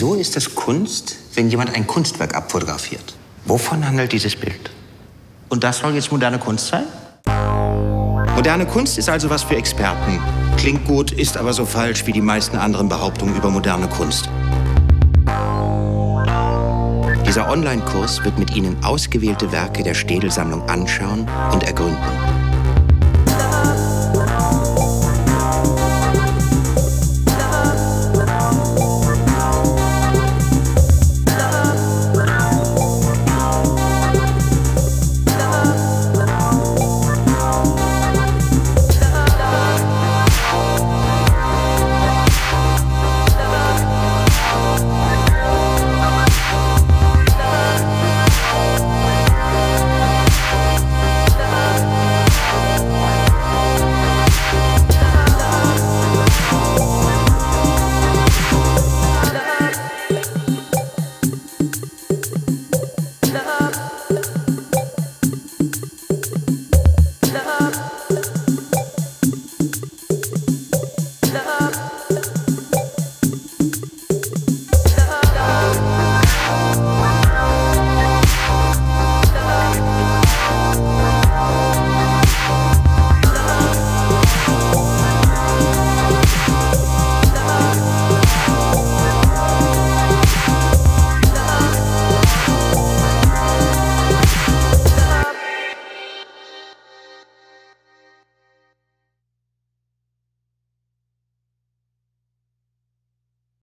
Wieso ist es Kunst, wenn jemand ein Kunstwerk abfotografiert. Wovon handelt dieses Bild? Und das soll jetzt moderne Kunst sein? Moderne Kunst ist also was für Experten. Klingt gut, ist aber so falsch wie die meisten anderen Behauptungen über moderne Kunst. Dieser Online-Kurs wird mit Ihnen ausgewählte Werke der Städelsammlung anschauen und ergründen.